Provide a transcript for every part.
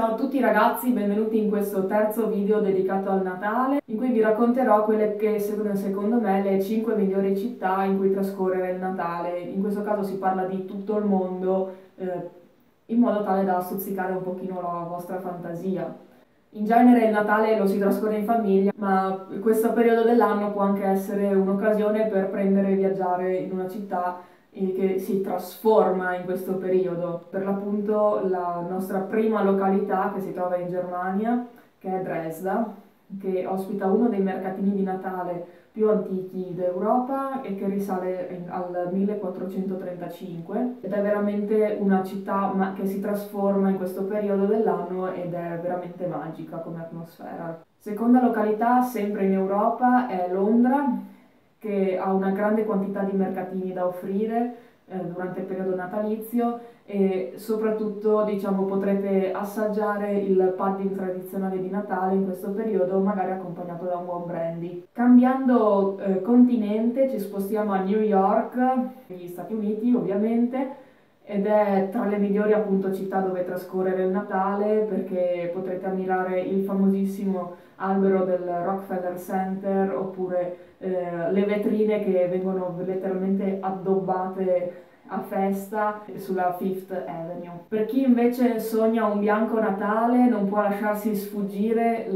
Ciao a tutti ragazzi, benvenuti in questo terzo video dedicato al Natale, in cui vi racconterò quelle che sono secondo me le 5 migliori città in cui trascorrere il Natale. In questo caso si parla di tutto il mondo, eh, in modo tale da stuzzicare un pochino la vostra fantasia. In genere il Natale lo si trascorre in famiglia, ma questo periodo dell'anno può anche essere un'occasione per prendere e viaggiare in una città che si trasforma in questo periodo. Per l'appunto la nostra prima località che si trova in Germania, che è Dresda, che ospita uno dei mercatini di Natale più antichi d'Europa e che risale al 1435 ed è veramente una città che si trasforma in questo periodo dell'anno ed è veramente magica come atmosfera. Seconda località, sempre in Europa, è Londra, che ha una grande quantità di mercatini da offrire eh, durante il periodo natalizio e soprattutto diciamo, potrete assaggiare il pudding tradizionale di Natale in questo periodo, magari accompagnato da un buon brandy. Cambiando eh, continente ci spostiamo a New York, negli Stati Uniti ovviamente, ed è tra le migliori appunto città dove trascorrere il Natale perché potrete ammirare il famosissimo albero del Rockefeller Center oppure eh, le vetrine che vengono letteralmente addobbate a festa sulla Fifth Avenue. Per chi invece sogna un bianco Natale non può lasciarsi sfuggire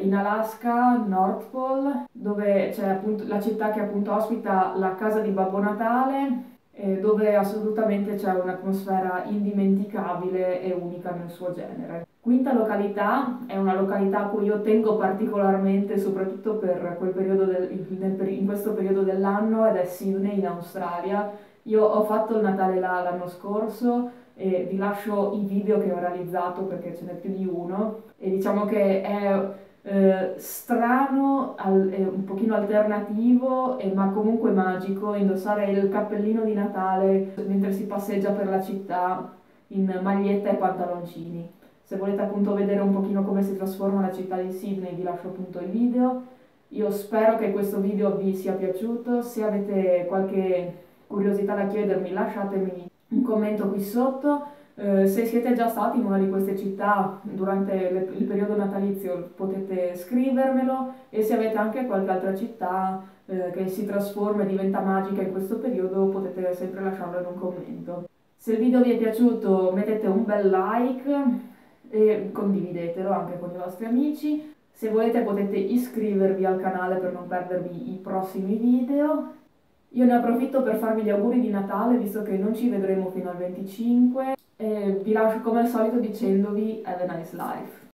in Alaska, North Pole, dove c'è appunto la città che appunto ospita la casa di Babbo Natale eh, dove assolutamente c'è un'atmosfera indimenticabile e unica nel suo genere. Quinta località è una località a cui io tengo particolarmente, soprattutto del, in, in questo periodo dell'anno, ed è Sydney in Australia. Io ho fatto il Natale là l'anno scorso e vi lascio i video che ho realizzato perché ce n'è più di uno e diciamo che è eh, strano, al, eh, un pochino alternativo, eh, ma comunque magico, indossare il cappellino di Natale mentre si passeggia per la città in maglietta e pantaloncini. Se volete appunto vedere un pochino come si trasforma la città di Sydney vi lascio appunto il video. Io spero che questo video vi sia piaciuto, se avete qualche curiosità da chiedermi lasciatemi un commento qui sotto eh, se siete già stati in una di queste città durante le, il periodo natalizio potete scrivermelo e se avete anche qualche altra città eh, che si trasforma e diventa magica in questo periodo potete sempre lasciarlo in un commento. Se il video vi è piaciuto mettete un bel like e condividetelo anche con i vostri amici. Se volete potete iscrivervi al canale per non perdervi i prossimi video. Io ne approfitto per farvi gli auguri di Natale visto che non ci vedremo fino al 25 e vi lascio come al solito dicendovi have a nice life.